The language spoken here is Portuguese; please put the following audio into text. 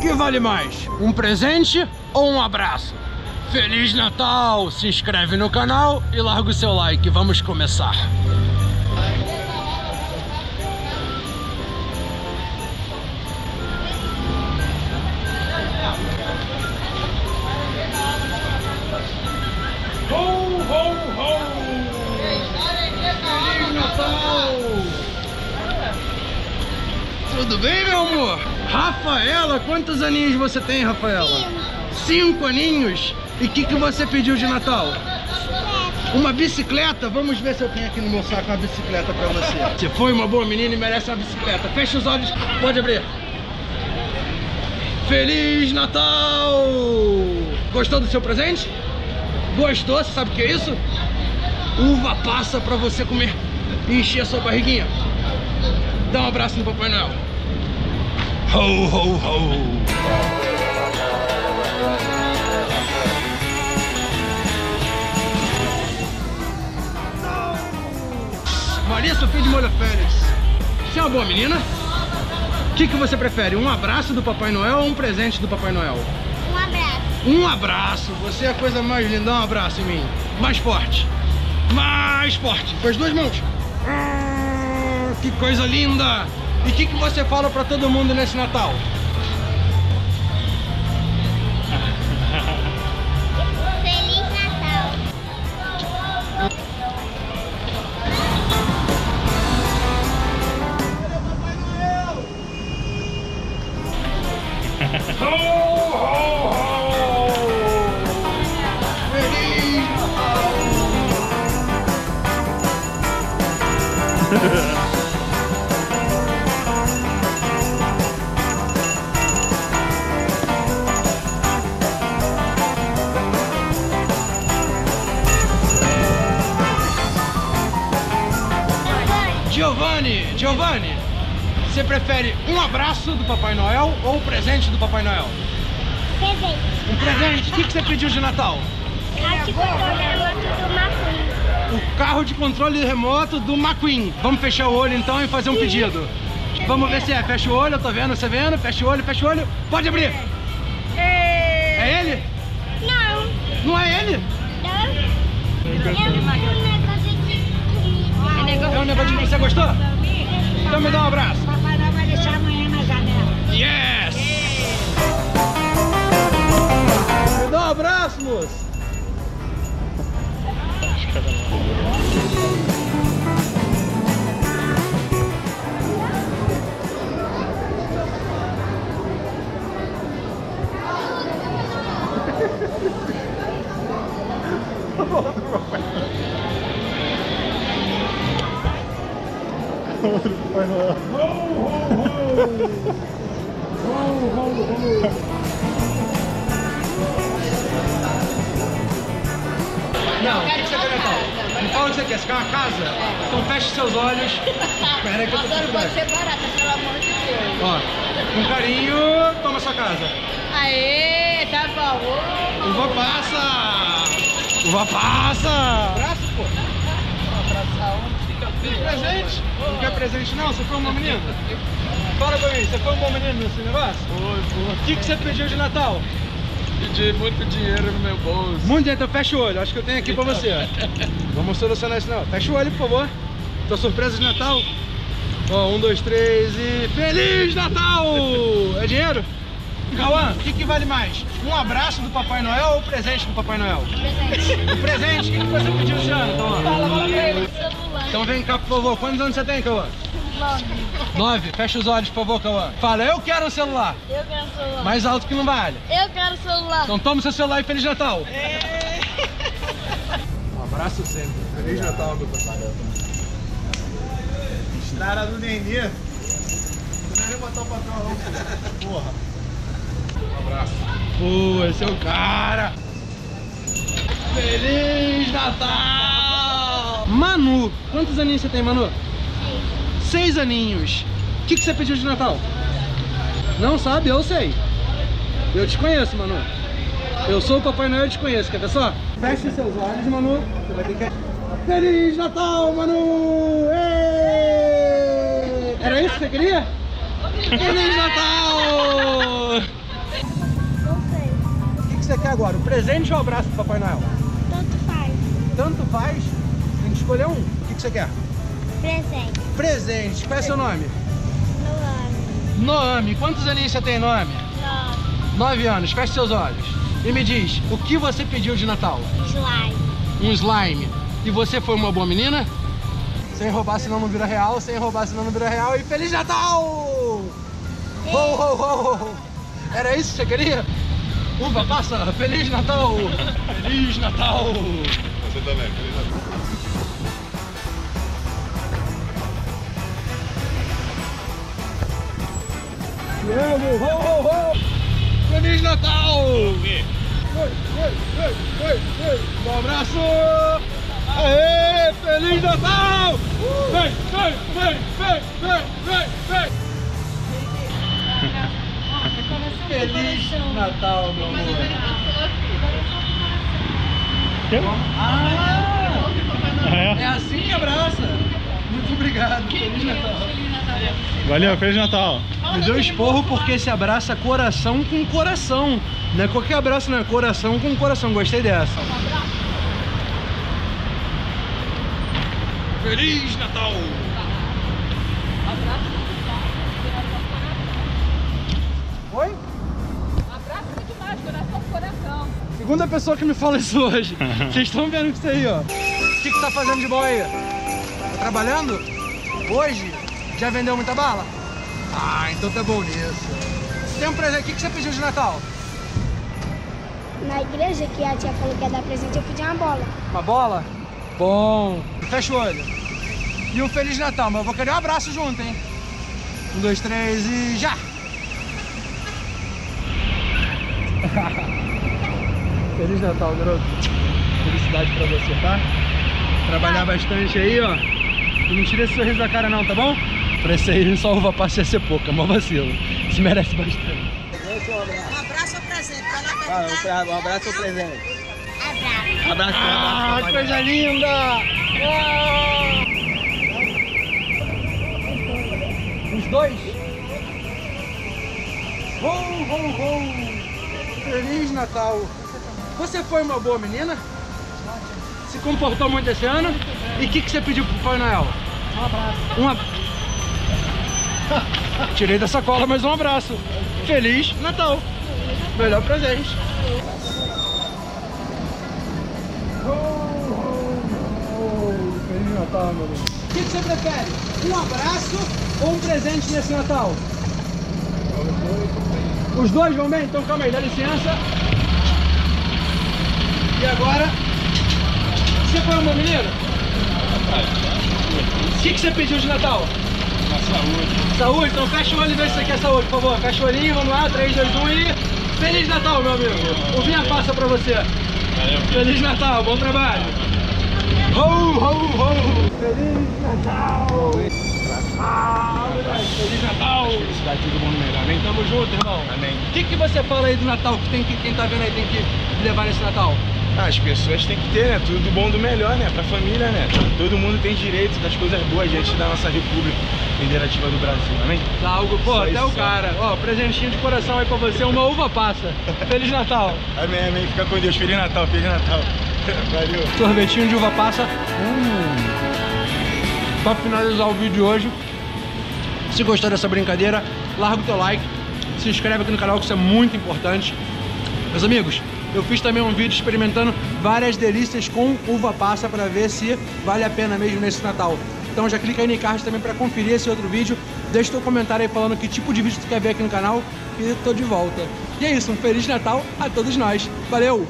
que vale mais? Um presente ou um abraço? Feliz Natal! Se inscreve no canal e larga o seu like. Vamos começar. Tudo bem, meu amor? Rafaela, quantos aninhos você tem, Rafaela? Cinco aninhos? E o que, que você pediu de Natal? Uma bicicleta? Vamos ver se eu tenho aqui no meu saco uma bicicleta pra você. Você foi uma boa menina e merece uma bicicleta. Fecha os olhos, pode abrir. Feliz Natal! Gostou do seu presente? Gostou? Você sabe o que é isso? Uva passa pra você comer e encher a sua barriguinha. Dá um abraço no Papai Noel. Ho, ho, ho! Maria Sofia de Molho Félix. Você é uma boa menina? O que, que você prefere? Um abraço do Papai Noel ou um presente do Papai Noel? Um abraço. Um abraço. Você é a coisa mais linda. Dá um abraço em mim. Mais forte. Mais forte. Com as duas mãos. Ah, que coisa linda. E o que, que você fala pra todo mundo nesse Natal? Feliz Natal. Ho, ho, ho! Feliz Giovanni, Giovanni, você prefere um abraço do Papai Noel ou um presente do Papai Noel? Presente. Um presente? O que, que você pediu de Natal? Arte controle do Macunho. O carro de controle remoto do McQueen. Vamos fechar o olho então e fazer um pedido. Vamos ver se é. Fecha o olho, eu tô vendo, você vendo? Fecha o olho, fecha o olho. Pode abrir. É ele? Não. Não é ele? Não. É um negócio. É um negócio de... Você gostou? Então me dá um abraço. Papai Noel vai deixar amanhã na janela. Yes! Me dá um abraço, moço. Não, o que você quer, Natal? Me fala o que você quer. Você quer uma casa? Então feche seus olhos. Espera que eu tô Agora pode ser barata, pelo amor de Deus. Ó, com carinho, toma sua casa. Aê, tá bom. Uva passa! Uva passa! Pô. Presente? Não quer presente não? Você foi um bom menino? Fala pra mim, você foi um bom menino nesse negócio? Foi, foi. O que, que você pediu de Natal? Pedi muito dinheiro no meu bolso. Muito bem, então fecha o olho. Acho que eu tenho aqui pra você. Vamos solucionar isso não. Fecha o olho, por favor. Tua surpresa de Natal. Ó, um, dois, três e... Feliz Natal! É dinheiro? Cauã, o que, que vale mais? Um abraço do Papai Noel ou um presente do Papai Noel? Presente. Um presente? O que, que você pediu esse ano, Cauã? Celular. Então vem cá, por favor. Quantos anos você tem, Cauã? Nove. Nove. Fecha os olhos, por favor, Cauã. Fala, eu quero o celular. Eu quero celular. Mais alto que não vale. Eu quero celular. Então toma o seu celular e Feliz Natal. Um abraço sempre. Feliz Natal, meu papai. Estrada do Nenê. Não nem botar o papel não, porra. Um abraço. Pô, esse é o cara. Feliz Natal! Manu, quantos aninhos você tem, Manu? Seis aninhos. O que, que você pediu de Natal? Não sabe? Eu sei. Eu te conheço, Manu. Eu sou o Papai Noel e te conheço, quer ver só? Feche seus olhos, Manu. Você vai ter que... Feliz Natal, Manu! Ê! Era isso que você queria? Feliz Natal! Você quer agora? O presente ou o abraço do Papai Noel? Tanto faz. Tanto faz, tem que escolher um. O que, que você quer? Presente. Presente. Qual é seu nome? No ano. Noame. Quantos aninhos você tem, Noame? Nove. Nove anos. Feche seus olhos. E me diz, o que você pediu de Natal? Slime. Um slime. E você foi uma boa menina? Sem roubar, senão não vira real. Sem roubar, senão não vira real. E Feliz Natal! Ho, ho, ho, ho. Era isso que você queria? Uva, passa! Feliz Natal! Feliz Natal! Você também, Feliz Natal. Ho, ho, ho! Feliz Natal! Oi, oi, oi, oi, oi. Um abraço! Aê! Feliz Natal! Vem, vem, vem, vem, vem, vem, vem! Feliz Natal, meu amor! Ah! É assim que abraça! Muito obrigado! Feliz Natal! Valeu, Feliz Natal. Me deu esporro porque se abraça coração com coração. Não é qualquer abraço, não é coração com coração. Gostei dessa. Feliz Natal! Segunda pessoa que me fala isso hoje. Vocês estão vendo isso aí, ó. O que, que tá fazendo de bom aí? Tá trabalhando? Hoje? Já vendeu muita bala? Ah, então tá bom nisso. Tem um presente. O que, que você pediu de Natal? Na igreja que a tia falou que ia dar presente, eu pedi uma bola. Uma bola? Bom. Fecha o olho. E um Feliz Natal, mas eu vou querer um abraço junto, hein? Um, dois, três e já! Feliz Natal, garoto. Felicidade pra você, tá? Trabalhar bastante aí, ó. E não tira esse sorriso da cara não, tá bom? Pra esse aí só uva passa ia ser pouca, mó vacilo. Se merece bastante. Um abraço ou presente? Vai lá perguntar. Um abraço ou presente? Abraço. Abraço, Ah, abraço. coisa linda! Ah! Os dois? Ho, ho, ho! Feliz Natal! Você foi uma boa menina? Se comportou muito esse ano? E o que, que você pediu pro Papai Noel? Um abraço. Um ab- Tirei da sacola, mas um abraço. Feliz Natal! Melhor presente. Feliz Natal, meu Deus. O que, que você prefere? Um abraço ou um presente nesse Natal? Os dois vão bem? Então calma aí, dá licença. E agora? Você foi uma menina? O que, que você pediu de Natal? saúde. Saúde? Então fecha o olho e vê se você quer saúde, por favor. Fecha o olhinho, vamos lá, 3, 2, 1 e... Feliz Natal, meu amigo. O Vinha passa pra você. Feliz Natal, bom trabalho. Ho, ho, ho! Feliz Natal! Natal! Feliz Natal! Felicidade, todo mundo melhor. Amém? Tamo junto, irmão. Amém. O que, que você fala aí do Natal que, tem que quem tá vendo aí tem que levar nesse Natal? Ah, as pessoas têm que ter, né? Tudo do bom do melhor, né? Pra família, né? Todo mundo tem direito das coisas boas diante da nossa República Federativa do Brasil, amém? Dá algo, pô, Só até o só. cara. Ó, presentinho de coração aí pra você, uma uva passa. Feliz Natal. Amém, amém. Fica com Deus. Feliz Natal, Feliz Natal. Valeu. Sorvetinho de uva passa. Hum. Pra finalizar o vídeo de hoje, se gostou dessa brincadeira, larga o teu like, se inscreve aqui no canal que isso é muito importante. Meus amigos, eu fiz também um vídeo experimentando várias delícias com uva passa para ver se vale a pena mesmo nesse Natal. Então já clica aí no card também para conferir esse outro vídeo. Deixa teu comentário aí falando que tipo de vídeo tu quer ver aqui no canal e tô de volta. E é isso, um Feliz Natal a todos nós. Valeu!